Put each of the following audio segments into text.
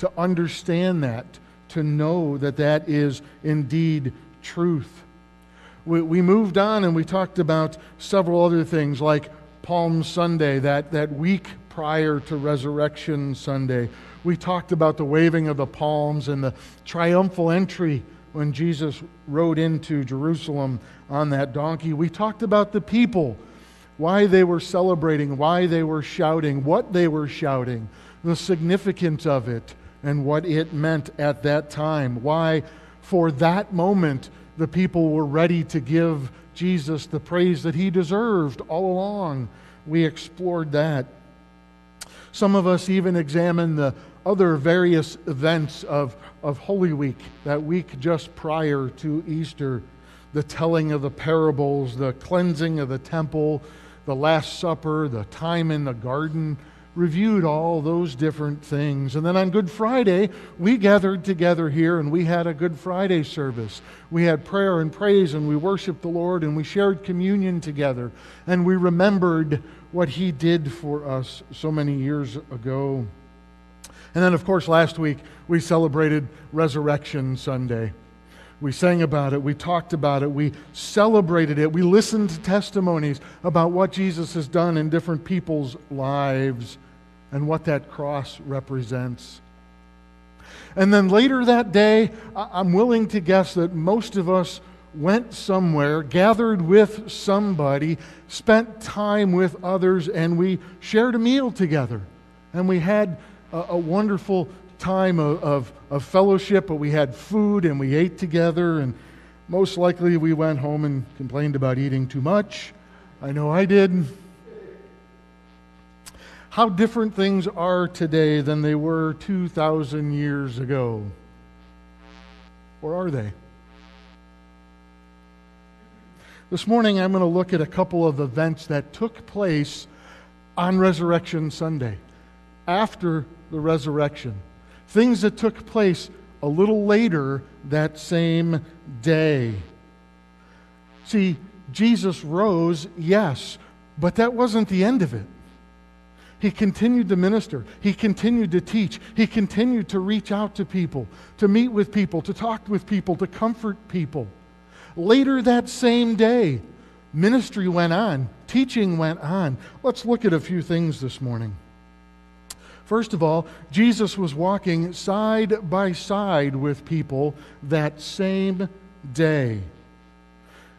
to understand that, to know that that is indeed truth. We, we moved on and we talked about several other things like Palm Sunday, that, that week prior to Resurrection Sunday. We talked about the waving of the palms and the triumphal entry when Jesus rode into Jerusalem on that donkey. We talked about the people, why they were celebrating, why they were shouting, what they were shouting, the significance of it, and what it meant at that time. Why, for that moment, the people were ready to give Jesus the praise that he deserved all along. We explored that. Some of us even examined the other various events of, of Holy Week, that week just prior to Easter, the telling of the parables, the cleansing of the temple, the Last Supper, the time in the garden, reviewed all those different things. And then on Good Friday, we gathered together here and we had a Good Friday service. We had prayer and praise and we worshiped the Lord and we shared communion together and we remembered what He did for us so many years ago. And then, of course, last week we celebrated Resurrection Sunday. We sang about it, we talked about it, we celebrated it, we listened to testimonies about what Jesus has done in different people's lives and what that cross represents. And then later that day, I'm willing to guess that most of us went somewhere, gathered with somebody, spent time with others, and we shared a meal together. And we had a, a wonderful time of, of, of, fellowship, but we had food and we ate together. And most likely we went home and complained about eating too much. I know I did. How different things are today than they were 2,000 years ago. Or are they? This morning, I'm going to look at a couple of events that took place on Resurrection Sunday, after the resurrection. Things that took place a little later that same day. See, Jesus rose, yes, but that wasn't the end of it. He continued to minister. He continued to teach. He continued to reach out to people, to meet with people, to talk with people, to comfort people. Later that same day, ministry went on, teaching went on. Let's look at a few things this morning. First of all, Jesus was walking side by side with people that same day.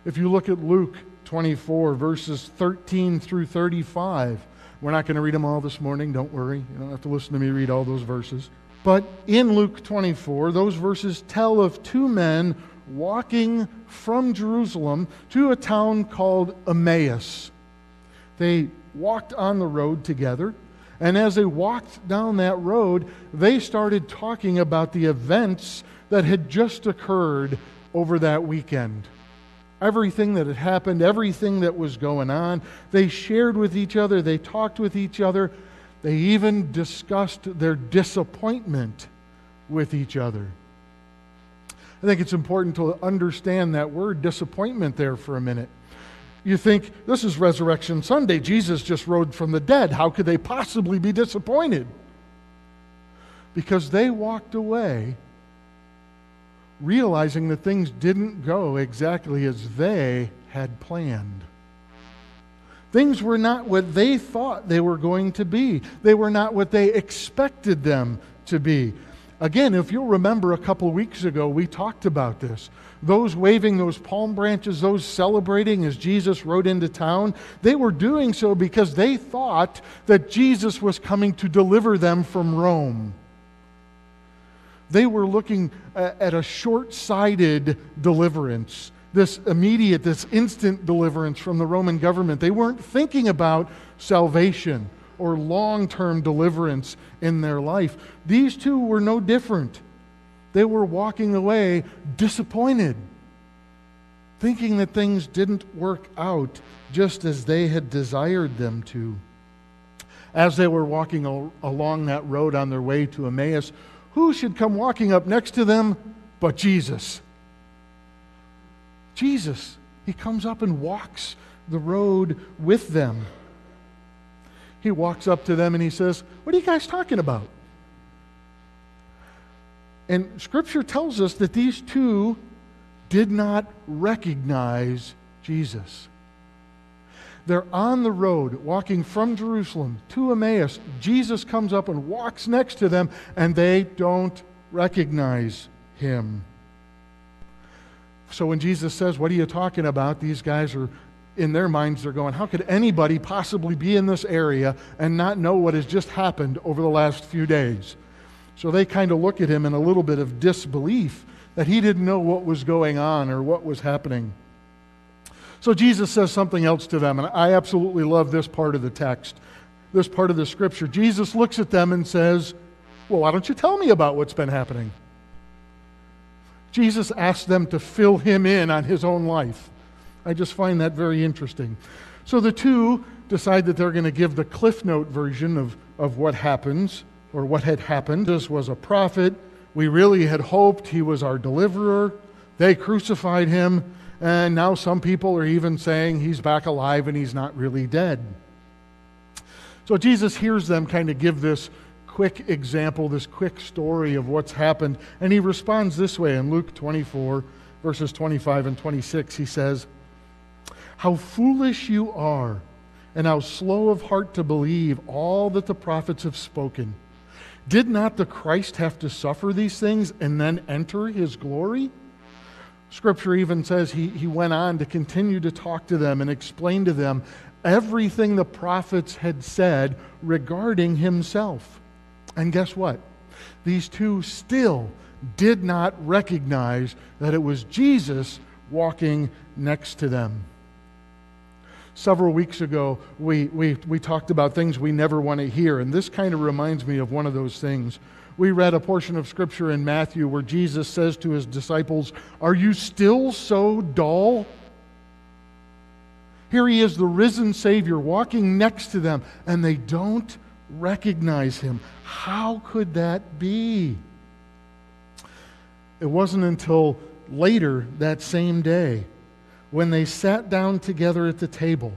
If you look at Luke 24, verses 13 through 35, we're not going to read them all this morning, don't worry. You don't have to listen to me read all those verses. But in Luke 24, those verses tell of two men walking from Jerusalem to a town called Emmaus. They walked on the road together. And as they walked down that road, they started talking about the events that had just occurred over that weekend. Everything that had happened, everything that was going on. They shared with each other, they talked with each other, they even discussed their disappointment with each other. I think it's important to understand that word disappointment there for a minute. You think, this is Resurrection Sunday. Jesus just rode from the dead. How could they possibly be disappointed? Because they walked away realizing that things didn't go exactly as they had planned. Things were not what they thought they were going to be, they were not what they expected them to be. Again, if you'll remember a couple weeks ago, we talked about this. Those waving those palm branches, those celebrating as Jesus rode into town, they were doing so because they thought that Jesus was coming to deliver them from Rome. They were looking uh, at a short sighted deliverance, this immediate, this instant deliverance from the Roman government. They weren't thinking about salvation or long term deliverance in their life. These two were no different. They were walking away disappointed, thinking that things didn't work out just as they had desired them to. As they were walking al- along that road on their way to Emmaus, who should come walking up next to them but Jesus? Jesus. He comes up and walks the road with them he walks up to them and he says, What are you guys talking about? And Scripture tells us that these two did not recognize Jesus. They're on the road walking from Jerusalem to Emmaus. Jesus comes up and walks next to them, and they don't recognize him. So when Jesus says, What are you talking about? These guys are, in their minds, they're going, How could anybody possibly be in this area and not know what has just happened over the last few days? So they kind of look at him in a little bit of disbelief that he didn't know what was going on or what was happening. So Jesus says something else to them, and I absolutely love this part of the text, this part of the scripture. Jesus looks at them and says, Well, why don't you tell me about what's been happening? Jesus asks them to fill him in on his own life. I just find that very interesting. So the two decide that they're going to give the Cliff Note version of, of what happens or what had happened. This was a prophet. We really had hoped he was our deliverer. They crucified him, and now some people are even saying he's back alive and he's not really dead. So Jesus hears them kind of give this quick example, this quick story of what's happened, and he responds this way in Luke 24, verses 25 and 26. He says, How foolish you are, and how slow of heart to believe all that the prophets have spoken. Did not the Christ have to suffer these things and then enter his glory? Scripture even says he, he went on to continue to talk to them and explain to them everything the prophets had said regarding himself. And guess what? These two still did not recognize that it was Jesus walking next to them. Several weeks ago, we, we, we talked about things we never want to hear, and this kind of reminds me of one of those things. We read a portion of Scripture in Matthew where Jesus says to his disciples, Are you still so dull? Here he is, the risen Savior, walking next to them, and they don't recognize him. How could that be? It wasn't until later that same day when they sat down together at the table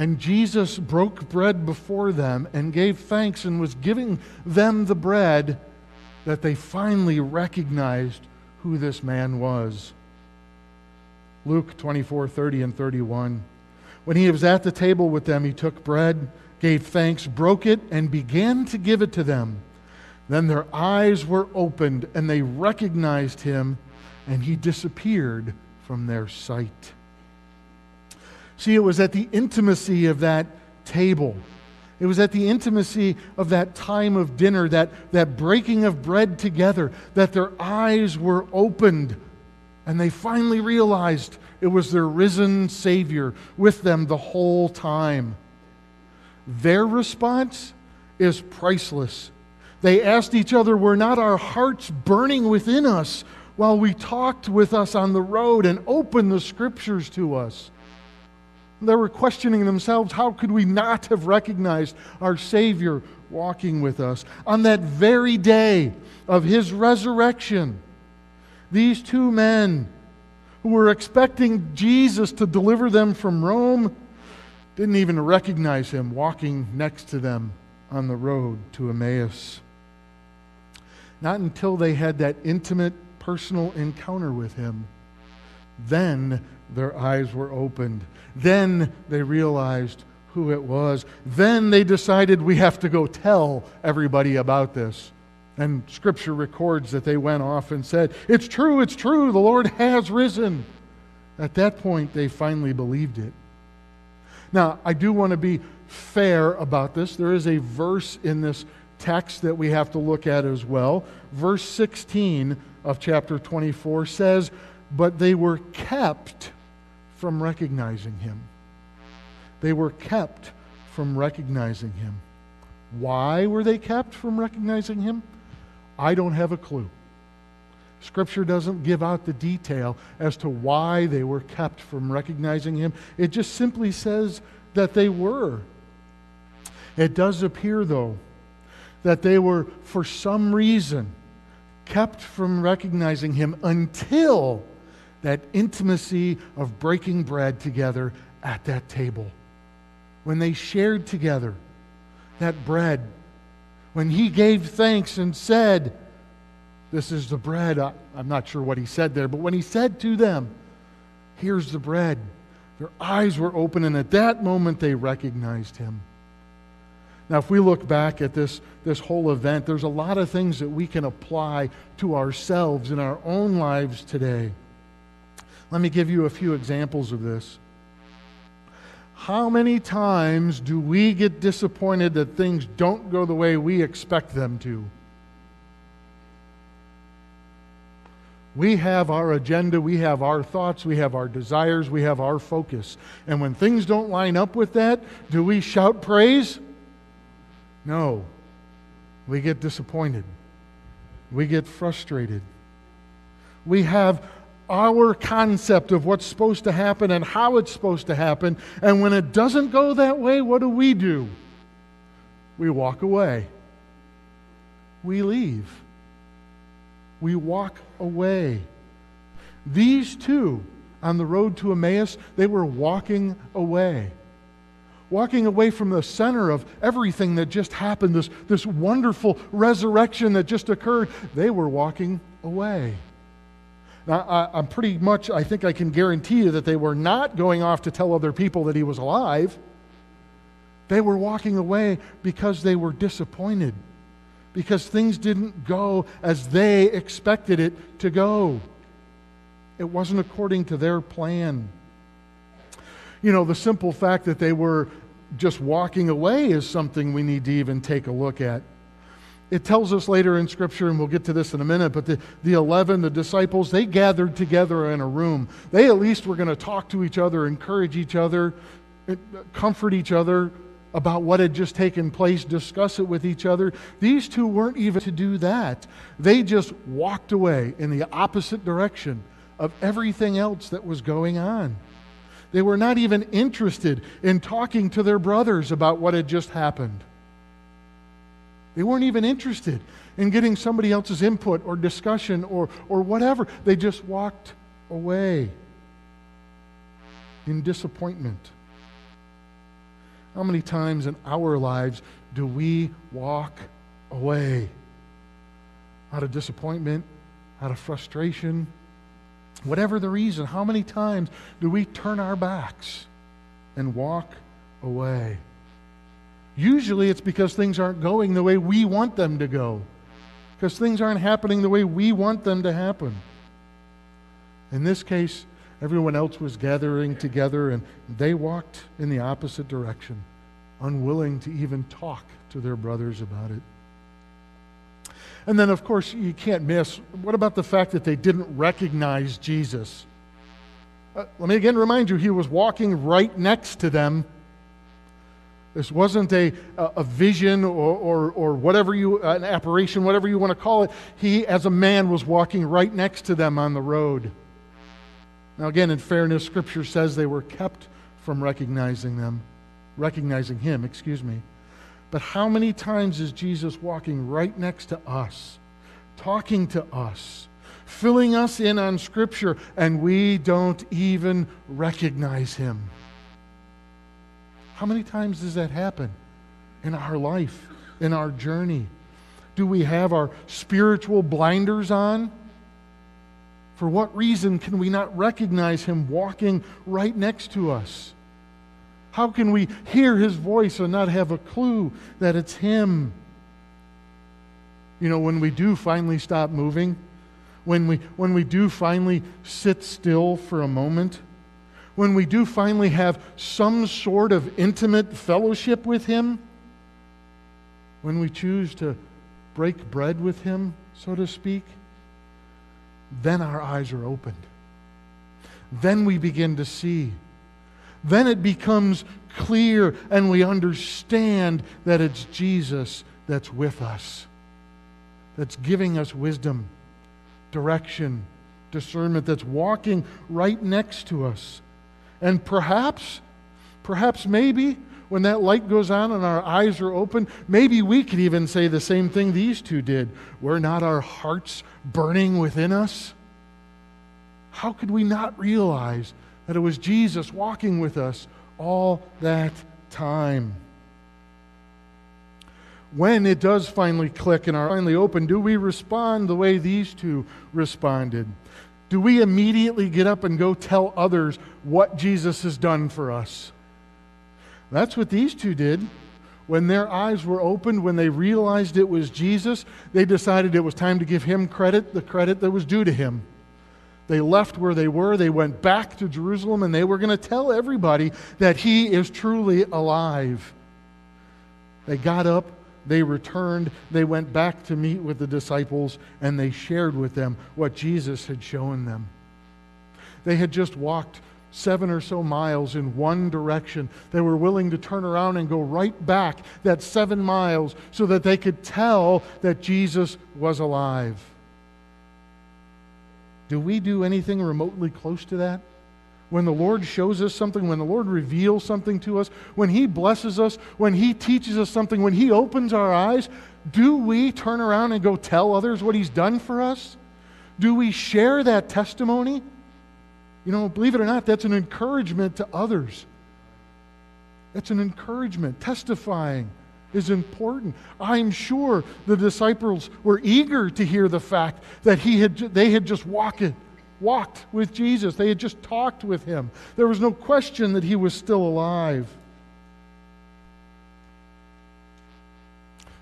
and Jesus broke bread before them and gave thanks and was giving them the bread that they finally recognized who this man was. Luke 24 30 and 31. When he was at the table with them, he took bread, gave thanks, broke it, and began to give it to them. Then their eyes were opened, and they recognized him, and he disappeared from their sight. See, it was at the intimacy of that table. It was at the intimacy of that time of dinner, that, that breaking of bread together, that their eyes were opened and they finally realized it was their risen Savior with them the whole time. Their response is priceless. They asked each other, Were not our hearts burning within us while we talked with us on the road and opened the scriptures to us? They were questioning themselves how could we not have recognized our Savior walking with us? On that very day of his resurrection, these two men who were expecting Jesus to deliver them from Rome didn't even recognize him walking next to them on the road to Emmaus. Not until they had that intimate personal encounter with him, then their eyes were opened. Then they realized who it was. Then they decided we have to go tell everybody about this. And scripture records that they went off and said, It's true, it's true, the Lord has risen. At that point, they finally believed it. Now, I do want to be fair about this. There is a verse in this text that we have to look at as well. Verse 16 of chapter 24 says, But they were kept from recognizing him. They were kept from recognizing him. Why were they kept from recognizing him? I don't have a clue. Scripture doesn't give out the detail as to why they were kept from recognizing him. It just simply says that they were. It does appear, though, that they were, for some reason, kept from recognizing him until that intimacy of breaking bread together at that table. When they shared together that bread, when he gave thanks and said, This is the bread. I, I'm not sure what he said there, but when he said to them, Here's the bread, their eyes were open, and at that moment they recognized him. Now, if we look back at this, this whole event, there's a lot of things that we can apply to ourselves in our own lives today. Let me give you a few examples of this. How many times do we get disappointed that things don't go the way we expect them to? We have our agenda, we have our thoughts, we have our desires, we have our focus. And when things don't line up with that, do we shout praise? No. We get disappointed. We get frustrated. We have our concept of what's supposed to happen and how it's supposed to happen. And when it doesn't go that way, what do we do? We walk away. We leave we walk away. These two on the road to Emmaus, they were walking away. Walking away from the center of everything that just happened, this, this wonderful resurrection that just occurred. They were walking away. Now, I, I'm pretty much, I think I can guarantee you that they were not going off to tell other people that he was alive. They were walking away because they were disappointed because things didn't go as they expected it to go. It wasn't according to their plan. You know, the simple fact that they were just walking away is something we need to even take a look at. It tells us later in Scripture, and we'll get to this in a minute, but the, the 11, the disciples, they gathered together in a room. They at least were going to talk to each other, encourage each other, eh, comfort each other, about what had just taken place, discuss it with each other. These two weren't even to do that. They just walked away in the opposite direction of everything else that was going on. They were not even interested in talking to their brothers about what had just happened. They weren't even interested in getting somebody else's input or discussion or, or whatever. They just walked away in disappointment. How many times in our lives do we walk away out of disappointment, out of frustration, whatever the reason? How many times do we turn our backs and walk away? Usually it's because things aren't going the way we want them to go, because things aren't happening the way we want them to happen. In this case, Everyone else was gathering together, and they walked in the opposite direction, unwilling to even talk to their brothers about it. And then, of course, you can't miss what about the fact that they didn't recognize Jesus? Uh, let me again remind you, he was walking right next to them. This wasn't a, a vision or, or, or whatever you, an apparition, whatever you want to call it. He, as a man, was walking right next to them on the road. Now, again, in fairness, Scripture says they were kept from recognizing them, recognizing Him, excuse me. But how many times is Jesus walking right next to us, talking to us, filling us in on Scripture, and we don't even recognize Him? How many times does that happen in our life, in our journey? Do we have our spiritual blinders on? For what reason can we not recognize him walking right next to us? How can we hear his voice and not have a clue that it's him? You know, when we do finally stop moving, when we, when we do finally sit still for a moment, when we do finally have some sort of intimate fellowship with him, when we choose to break bread with him, so to speak, then our eyes are opened. Then we begin to see. Then it becomes clear and we understand that it's Jesus that's with us, that's giving us wisdom, direction, discernment, that's walking right next to us. And perhaps, perhaps maybe when that light goes on and our eyes are open, maybe we could even say the same thing these two did. Were not our hearts burning within us? How could we not realize that it was Jesus walking with us all that time? when it does finally click and are finally open, do we respond the way these two responded? Do we immediately get up and go tell others what Jesus has done for us? That's what these two did. When their eyes were opened, when they realized it was Jesus, they decided it was time to give him credit, the credit that was due to him. They left where they were, they went back to Jerusalem, and they were going to tell everybody that he is truly alive. They got up, they returned, they went back to meet with the disciples, and they shared with them what Jesus had shown them. They had just walked seven or so miles in one direction. They were willing to turn around and go right back that seven miles so that they could tell that Jesus was alive. Do we do anything remotely close to that? When the Lord shows us something, when the Lord reveals something to us, when He blesses us, when He teaches us something, when He opens our eyes, do we turn around and go tell others what He's done for us? Do we share that testimony? You know, believe it or not, that's an encouragement to others. That's an encouragement. Testifying is important. I'm sure the disciples were eager to hear the fact that he had, they had just walked it walked with Jesus, they had just talked with him. There was no question that he was still alive.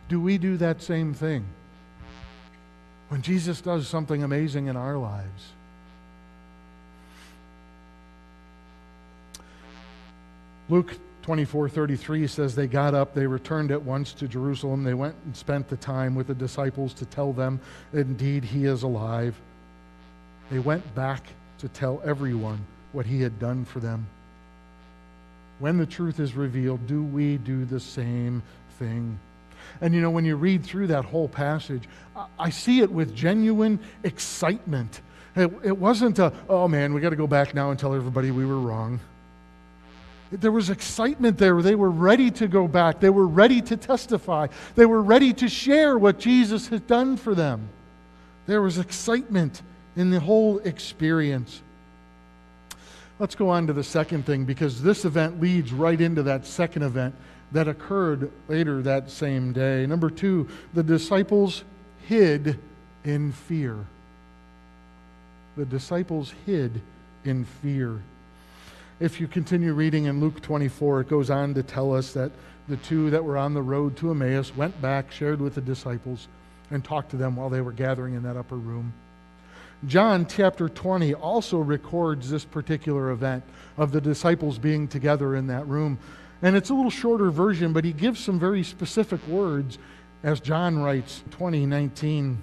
Do we do that same thing? When Jesus does something amazing in our lives. Luke 24 33 says, They got up, they returned at once to Jerusalem. They went and spent the time with the disciples to tell them that indeed he is alive. They went back to tell everyone what he had done for them. When the truth is revealed, do we do the same thing? And you know, when you read through that whole passage, I see it with genuine excitement. It, it wasn't a, oh man, we got to go back now and tell everybody we were wrong. There was excitement there. They were ready to go back. They were ready to testify. They were ready to share what Jesus had done for them. There was excitement in the whole experience. Let's go on to the second thing because this event leads right into that second event that occurred later that same day. Number two, the disciples hid in fear. The disciples hid in fear. If you continue reading in Luke 24, it goes on to tell us that the two that were on the road to Emmaus went back, shared with the disciples, and talked to them while they were gathering in that upper room. John chapter 20 also records this particular event of the disciples being together in that room. And it's a little shorter version, but he gives some very specific words as John writes 2019.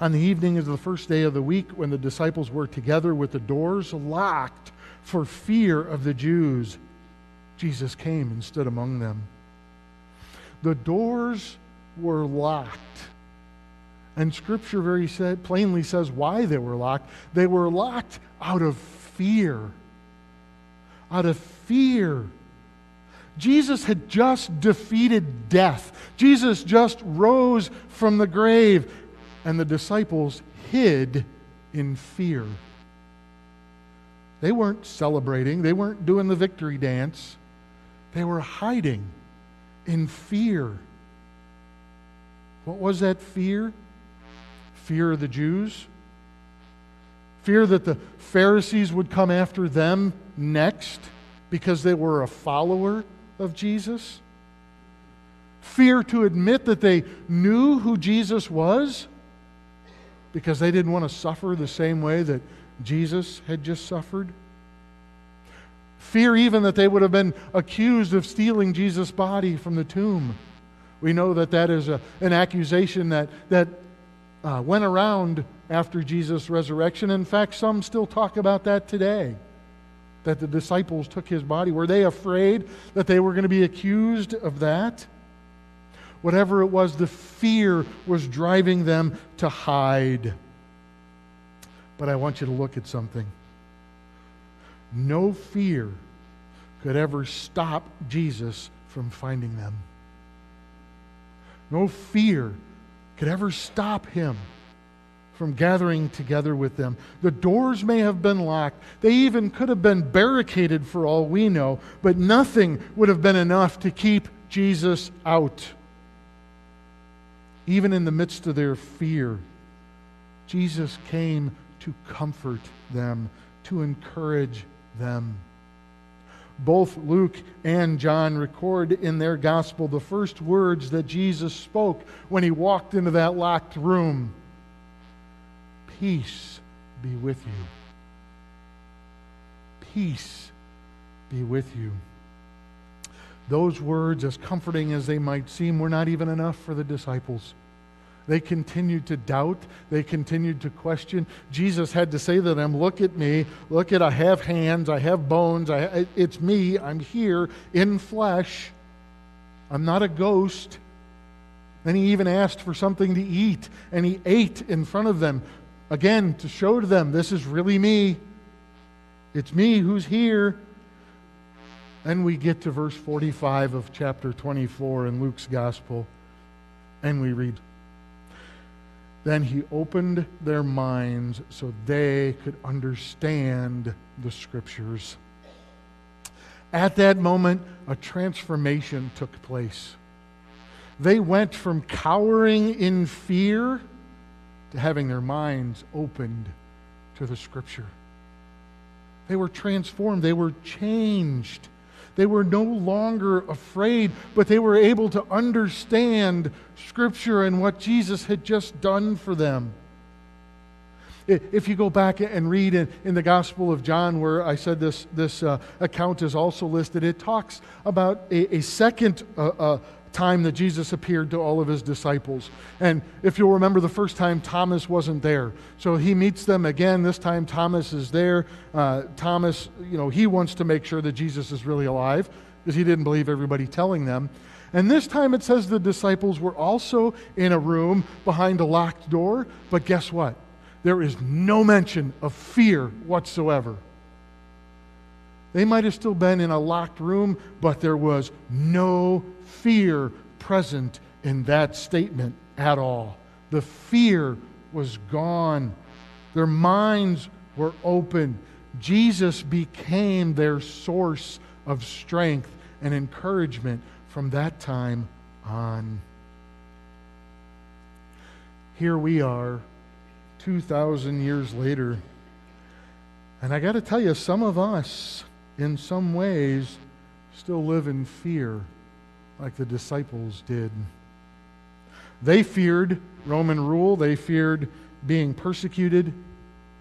On the evening of the first day of the week, when the disciples were together with the doors locked for fear of the Jews, Jesus came and stood among them. The doors were locked and Scripture very said, plainly says why they were locked. They were locked out of fear. Out of fear. Jesus had just defeated death. Jesus just rose from the grave, and the disciples hid in fear. They weren't celebrating, they weren't doing the victory dance. They were hiding in fear. What was that fear? Fear of the Jews, fear that the Pharisees would come after them next because they were a follower of Jesus, fear to admit that they knew who Jesus was because they didn't want to suffer the same way that Jesus had just suffered. Fear even that they would have been accused of stealing Jesus' body from the tomb. We know that that is a, an accusation that, that uh, went around after Jesus' resurrection. In fact, some still talk about that today. That the disciples took his body. Were they afraid that they were going to be accused of that? Whatever it was, the fear was driving them to hide. But I want you to look at something. No fear could ever stop Jesus from finding them. No fear could ever stop him from gathering together with them. The doors may have been locked. They even could have been barricaded for all we know, but nothing would have been enough to keep Jesus out. even in the midst of their fear, Jesus came to comfort them, to encourage them. Both Luke and John record in their gospel the first words that Jesus spoke when he walked into that locked room Peace be with you. Peace be with you. Those words, as comforting as they might seem, were not even enough for the disciples. They continued to doubt. They continued to question. Jesus had to say to them, Look at me. Look at, I have hands. I have bones. I, it's me. I'm here in flesh. I'm not a ghost. Then he even asked for something to eat, and he ate in front of them. Again, to show to them, this is really me. It's me who's here. Then we get to verse 45 of chapter 24 in Luke's gospel, and we read, Then he opened their minds so they could understand the scriptures. At that moment, a transformation took place. They went from cowering in fear to having their minds opened to the Scripture. They were transformed, they were changed. They were no longer afraid, but they were able to understand Scripture and what Jesus had just done for them. If you go back and read in, in the Gospel of John, where I said this, this uh, account is also listed, it talks about a, a second uh, uh, time that Jesus appeared to all of his disciples. And if you'll remember, the first time Thomas wasn't there. So he meets them again. This time Thomas is there. Uh, Thomas, you know, he wants to make sure that Jesus is really alive because he didn't believe everybody telling them. And this time it says the disciples were also in a room behind a locked door. But guess what? There is no mention of fear whatsoever. They might have still been in a locked room, but there was no fear present in that statement at all. The fear was gone. Their minds were open. Jesus became their source of strength and encouragement from that time on. Here we are, 2,000 years later. And I got to tell you, some of us, in some ways, still live in fear like the disciples did. They feared Roman rule, they feared being persecuted,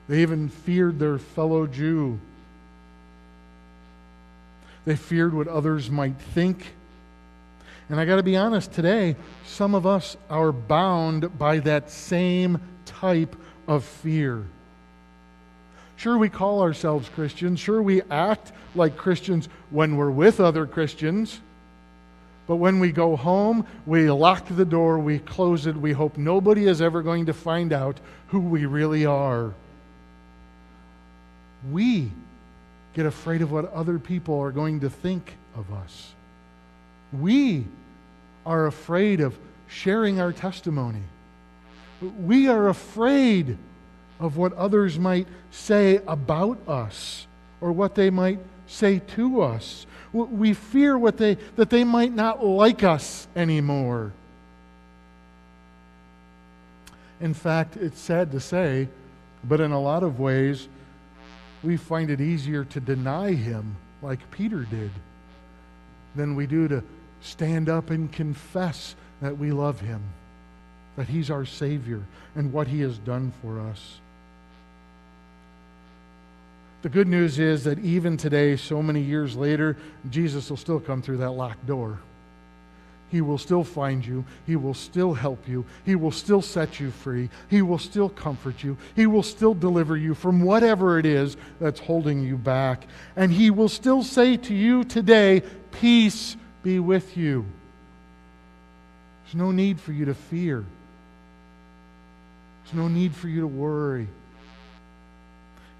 they even feared their fellow Jew. They feared what others might think. And I got to be honest, today, some of us are bound by that same type of fear. Sure, we call ourselves Christians. Sure, we act like Christians when we're with other Christians. But when we go home, we lock the door, we close it, we hope nobody is ever going to find out who we really are. We get afraid of what other people are going to think of us. We are afraid of sharing our testimony. We are afraid of what others might say about us or what they might say to us. We fear what they, that they might not like us anymore. In fact, it's sad to say, but in a lot of ways, we find it easier to deny him, like Peter did, than we do to stand up and confess that we love him, that he's our Savior, and what he has done for us. The good news is that even today, so many years later, Jesus will still come through that locked door. He will still find you. He will still help you. He will still set you free. He will still comfort you. He will still deliver you from whatever it is that's holding you back. And He will still say to you today, Peace be with you. There's no need for you to fear, there's no need for you to worry.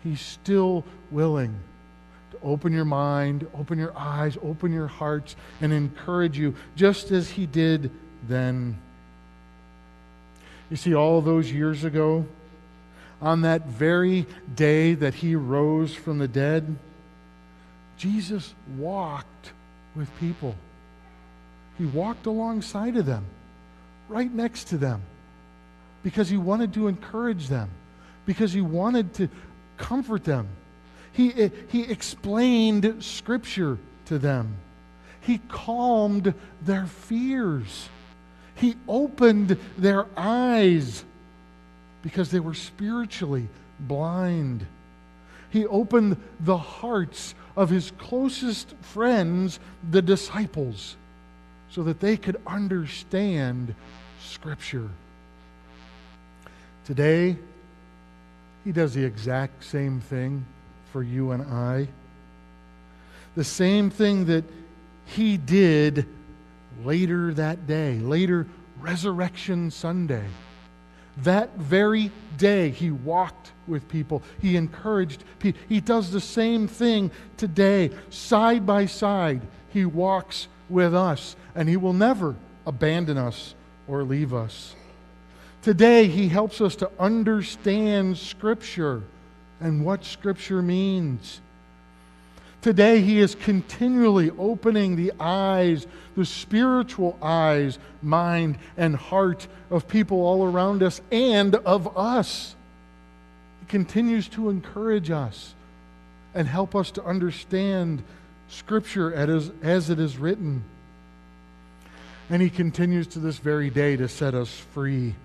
He's still willing to open your mind, open your eyes, open your hearts, and encourage you, just as He did then. You see, all those years ago, on that very day that He rose from the dead, Jesus walked with people. He walked alongside of them, right next to them because he wanted to encourage them, because he wanted to comfort them. He, eh, he explained Scripture to them. He calmed their fears. He opened their eyes because they were spiritually blind. He opened the hearts of his closest friends, the disciples, so that they could understand Scripture. Today, he does the exact same thing for you and I. The same thing that he did later that day, later Resurrection Sunday. That very day, he walked with people. He encouraged people. He does the same thing today. Side by side, he walks with us, and he will never abandon us or leave us. Today, he helps us to understand Scripture and what Scripture means. Today, He is continually opening the eyes, the spiritual eyes, mind, and heart of people all around us and of us. He continues to encourage us and help us to understand Scripture as, as it is written. And He continues to this very day to set us free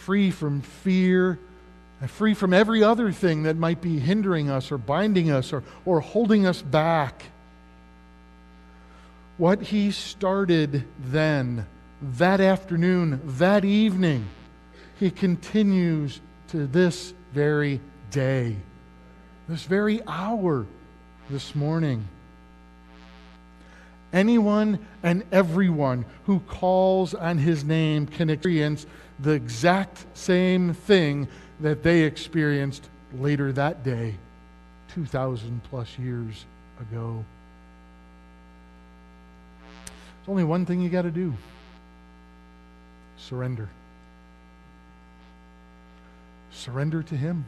free from fear free from every other thing that might be hindering us or binding us or, or holding us back. What he started then, that afternoon, that evening, he continues to this very day, this very hour, this morning. Anyone and everyone who calls on his name can experience the exact same thing that they experienced later that day, 2,000 plus years ago. There's only one thing you got to do surrender. Surrender to Him.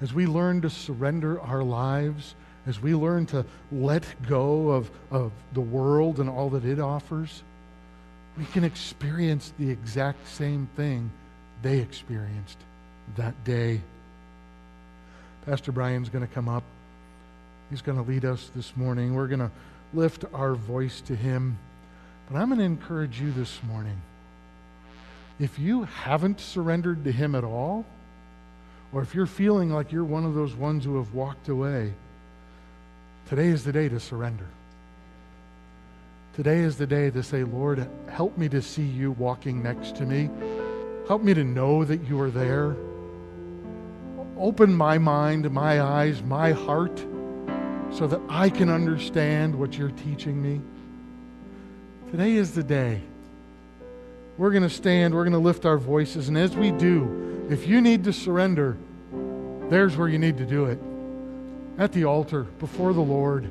As we learn to surrender our lives, as we learn to let go of, of the world and all that it offers, we can experience the exact same thing they experienced that day. Pastor Brian's going to come up. He's going to lead us this morning. We're going to lift our voice to him. But I'm going to encourage you this morning. If you haven't surrendered to him at all, or if you're feeling like you're one of those ones who have walked away, today is the day to surrender. Today is the day to say, Lord, help me to see you walking next to me. Help me to know that you are there. Open my mind, my eyes, my heart, so that I can understand what you're teaching me. Today is the day. We're going to stand, we're going to lift our voices, and as we do, if you need to surrender, there's where you need to do it at the altar before the Lord.